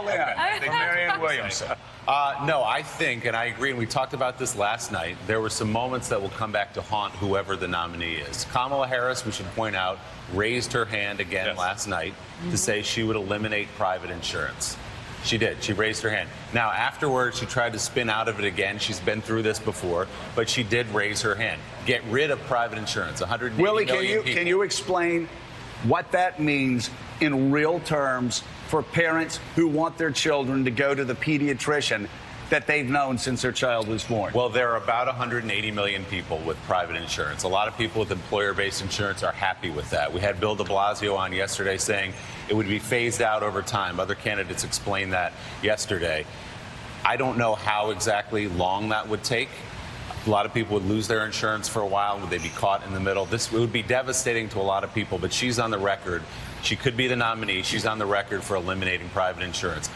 all in. Marianne Williamson. Uh, no, I think, and I agree, and we talked about this last night, there were some moments that will come back to haunt whoever the nominee is. Kamala Harris, we should point out, raised her hand again Yes. last night to say she would eliminate private insurance. She did. She raised her hand. Now, afterwards, she tried to spin out of it again. She's been through this before, but she did raise her hand. Get rid of private insurance. 180 Willie, can you people. can you explain what that means in real terms for parents who want their children to go to the pediatrician that they've known since their child was born? Well, there are about 180 million people with private insurance. A lot of people with employer based insurance are happy with that. We had Bill de Blasio on yesterday saying it would be phased out over time. Other candidates explained that yesterday. I don't know how exactly long that would take. A lot of people would lose their insurance for a while. Would they be caught in the middle? This would be devastating to a lot of people, but she's on the record. She could be the nominee. She's on the record for eliminating private insurance.